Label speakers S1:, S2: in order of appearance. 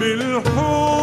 S1: بالحب.